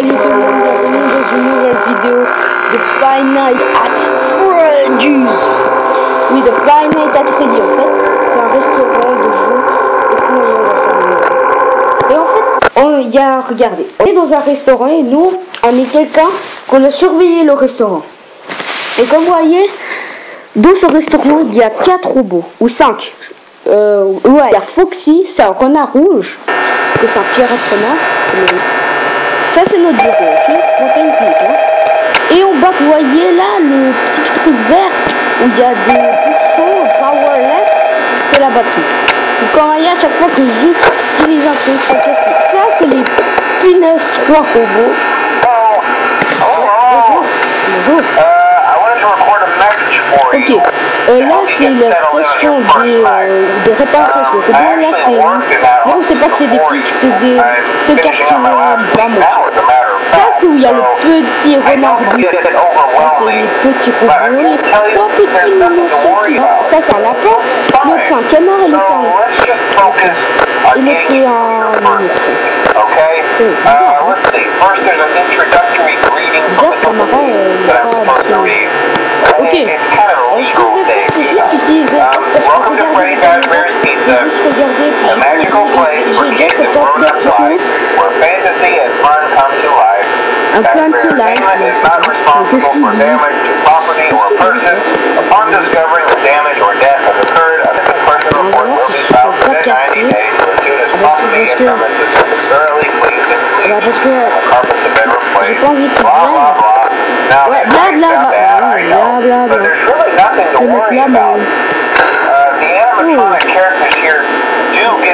Salut tout le monde, bienvenue dans une nouvelle vidéo de Five Nights at Freddy's. Oui, de Five Nights at Freddy's en fait. C'est un restaurant de jeux. Et puis on va faire Et en fait, on y a, regardez, on est dans un restaurant et nous, on est quelqu'un qu'on a surveillé le restaurant. Et comme vous voyez, dans ce restaurant, il y a quatre robots, ou cinq. Euh, ouais, il y a Foxy, c'est un renard rouge, c'est un pirate renard. Ça, c'est notre bureau, ok Point and click, hein. Et en bas, vous voyez là, le petit truc vert, où il y a des boutons power c'est la batterie. Donc, quand il y chaque fois que j'utilise un truc, ça, c'est les Pinus 3 robots. Bonjour. Bonjour. Uh, I wanted to record a message for Ok, euh, là c'est la station des, euh, des réparations. Là c'est. Là on sait pas que c'est des pics, c'est des. C'est le quartier Vamos. Ça c'est où il y a le petit renard bleu. Ça c'est les petits robots, les trois petits monosocles. Ça c'est un lapin, l'autre c'est un canard et l'autre c'est un. Et l'autre c'est un minox. Okay? Uh, let's see. First, there's an introductory greeting from Bizarre, ça the m'apparaît. magical place where where fantasy and fun come to life. Is not responsible for damage to property or person. Upon discovering the damage or death has occurred, a missing person report will be filed within 90 days as soon as possible and permit thoroughly cleaned and cleaned. The carpets have been replaced. Blah, blah, blah. Now, blah, blah, blah, blah, blah, blah, blah, blah,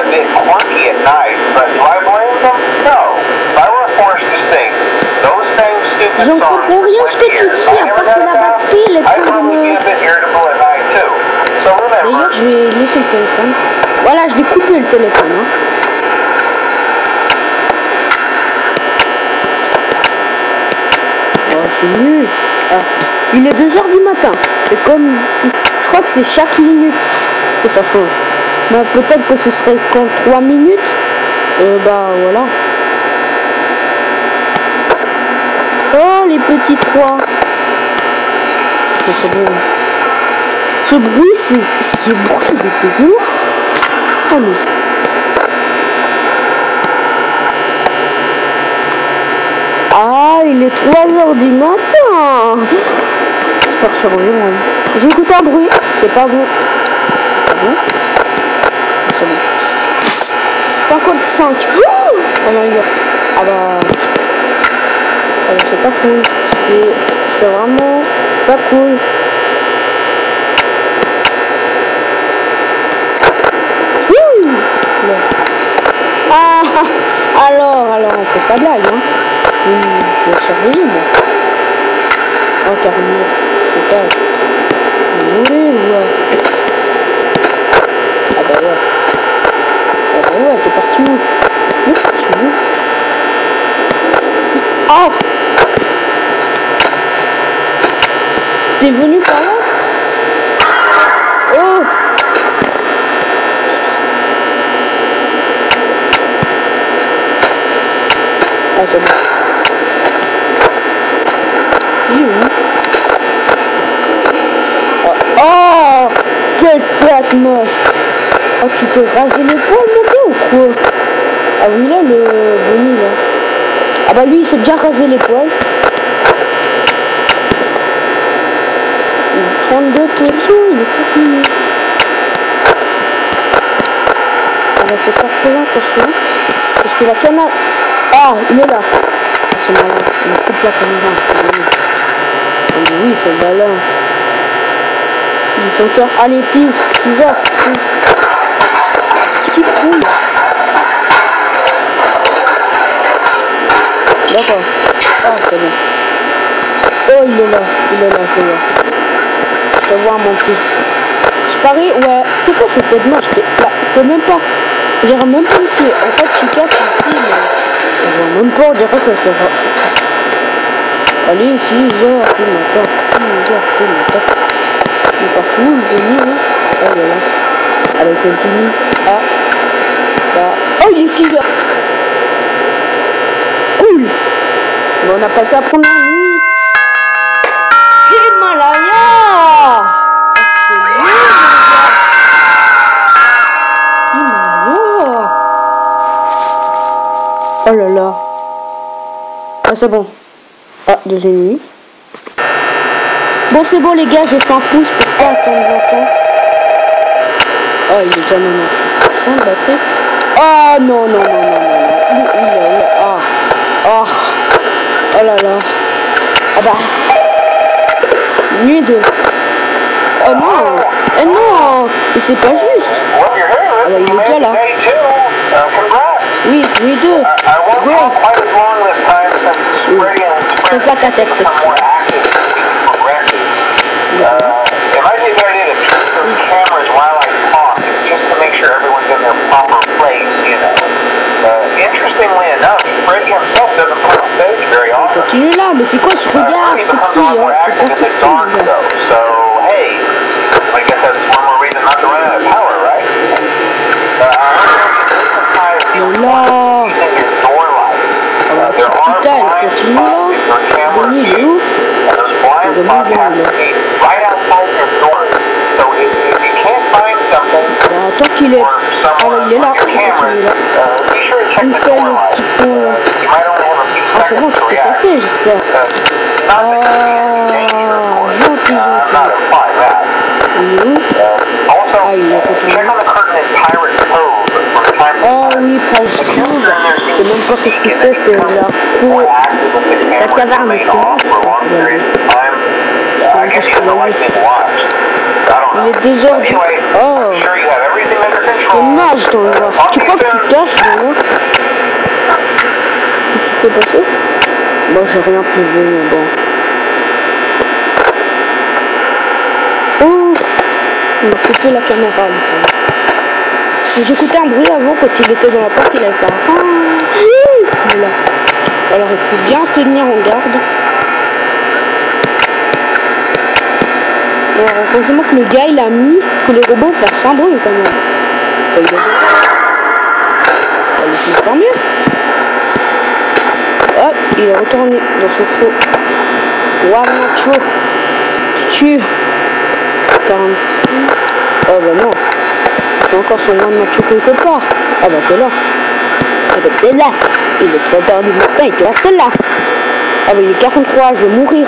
a bit quirky at night, but do I blame them? No. If I were forced to sing those same stupid J'en songs comprends for rien ce 20 que tu years, dis, if I à never part got que la a I'd probably bit irritable at night too. So D'ailleurs, remember, je vais laisser le téléphone. Voilà, je vais couper le téléphone. Hein. Oh, c'est nul. Ah, il est 2h du matin. Et comme je crois que c'est chaque minute que ça change. Bah, peut-être que ce serait quand 3 minutes. Et bah voilà. Oh, les petits trois. C'est bon. Ce bruit, c'est ce bruit de dégueu. Oh, mais... Ah, il est 3 heures du matin. J'espère que c'est revenu. J'écoute un bruit. C'est pas bon. C'est bon C'est bon. 55. Oh non, il y a- Ah bah... Ah bah, c'est pas cool. C'est vraiment pas cool. Ouh Bon. Ah Alors, alors, on fait pas blague, hein Hum, Je vais moi. Oh, carrément. C'est pas... Moi Ah bah ouais. Ah bah ouais, t'es parti où Où t'es parti où Ah T'es venu par là Oh Ah, c'est bon. Oh, oh Quelle tête moche Oh, tu les poils, mon gars, ou quoi Ah oui, là, le Bonnie, là. Ah bah lui, il s'est bien rasé les poils. Il a 32 kilos, il est fini. On va se faire attention. Parce que la caméra... Ah, il est là. Ah, c'est malin. Il coupe la caméra. Ah, oui, c'est malin. Ils sont encore... Allez, pise, pise, pise. Qu'il fout il est là. Il est là, je vois. Je vois mon pied. Je parie, ouais. C'est quoi cette tête moche Là, t'es même pas... On dirait même pas une fille. En fait, Chica, c'est une fille, mais... On voit même pas, on dirait que c'est vrai. Allez, 6 heures du matin. 6 heures du matin. Il est partout, est venu, hein? Oh là là. Allez, continue. Ah. Bah. Oh, il est 6 heures. Cool. Bon, on a passé la première Ah, c'est bon. Ah, deux ennemis. Bon, c'est bon, les gars, j'ai fait un pouce pour attendre. Oh, il est non, non. batterie. Oh, non, non, non, non, non. il, ah. Oh. Oh là là. Ah bah. Nuit de. Oh non. Eh non. Mais c'est pas juste. Ah bah, il est déjà là. Uh. Oui, nuit 2. I won't Great. It's that? a text. More active, progressive. Uh, it might be a good idea to turn those cameras while I talk, just to make sure everyone's in their proper place, you know. Uh, interestingly enough, Fred himself doesn't put on stage very often. Continue là, mais c'est quoi ce regard sexy, hein? C'est quoi ce regard? Il est view, où and those blind spots have to be right outside your door. So if, if you can't find something Bah, Attends qu'il est... someone il est là. your camera, Il est là. uh, be sure to check Il the door le light. petit pont là. You might only have a few Ah bon, seconds tu to react. cassé j'espère. Uh, not that you need any danger, of course. Uh, I'm not implying that. Il est où Uh, also, Ah, il est retourné. check on the curtain in Pirate Je sais même pas ce que c'est, c'est la cour. La caverne Il est deux heures du... Oh dans le noir. Tu crois que tu caches noir Qu'est-ce qui s'est passé? Moi j'ai rien pu voir, mais bon. Oh Il m'a coupé la caméra, il me. J'écoutais un bruit avant quand il était dans la porte, il avait fait. Ah, voilà. Alors il faut bien tenir en garde. Alors heureusement que le gars il a mis que les robots fassent un bruit quand même. Il est bien. Mieux. Hop, il est retourné dans son faux. One macho. Tu. 46. Oh bah non. C'est encore son one macho quelque part. Ah bah t'es là. Ah bah t'es là. Il est 3 heures du matin, il te reste là. Ah bah il est 43, je vais mourir.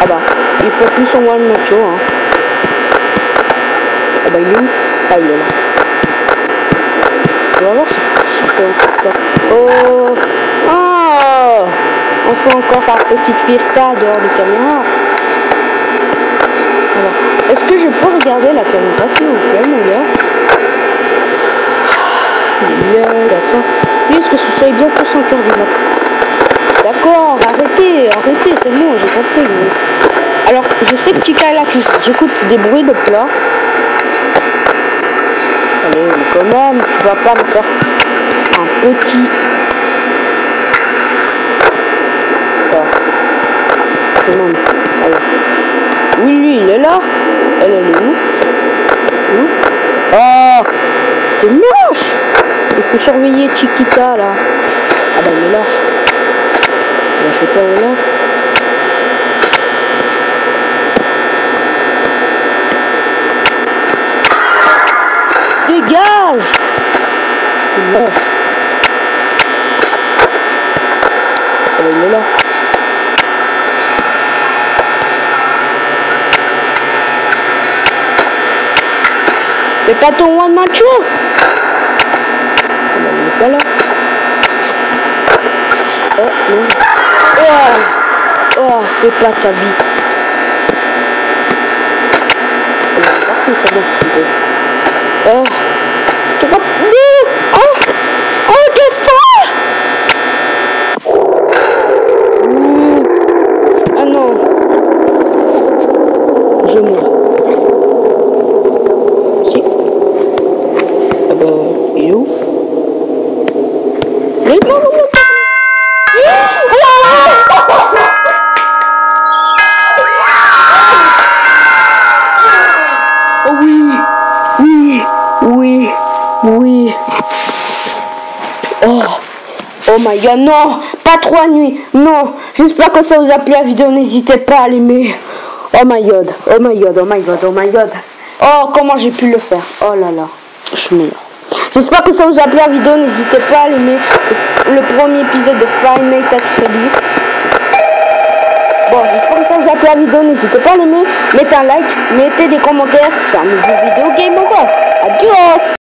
Ah bah, il faut plus son one macho, hein. Ah bah, il est où? Ah, il est là. On va voir si c'est. Oh Oh On fait encore sa petite fiesta dehors des caméras. Est-ce que je peux regarder la caméra, s'il vous mon gars est d'accord. Oui, est-ce que ce soit bientôt 5 heures du matin D'accord, arrêtez, arrêtez, c'est bon, j'ai compris. Alors, je sais que cales la cuisse. J'écoute des bruits de plats. Allez, mais quand même, tu vas pas me faire un petit... Même. Alors. Il est là. Elle, elle est où? Où? Oh T'es moche Il faut surveiller Chiquita, là. Ah bah, il est là. Bah, je sais pas elle est. Dégage Non. Ah bah, il est là. C'est pas ton one man show il est pas là. Oh, non. Oh, oh c'est pas ta vie. Elle est partie, c'est bon. Oh my god, non, pas trois nuits, non. J'espère que ça vous a plu la vidéo, n'hésitez pas à l'aimer. Oh my god, oh my god, oh my god, oh my god. Oh, comment j'ai pu le faire Oh là là, je suis meilleur. J'espère que ça vous a plu la vidéo, n'hésitez pas à l'aimer. Le premier épisode de Five Nights at. Bon, j'espère que ça vous a plu la vidéo, n'hésitez pas à l'aimer. Mettez un like, mettez des commentaires, c'est un nouveau vidéo Game Over. Adios